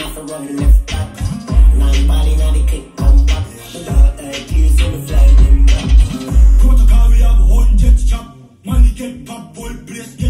enough for running left back. Nine body, now they kick come back. Without a keys on the flying back. Protocol, we have hundred chop. Money get pop, boy, place get.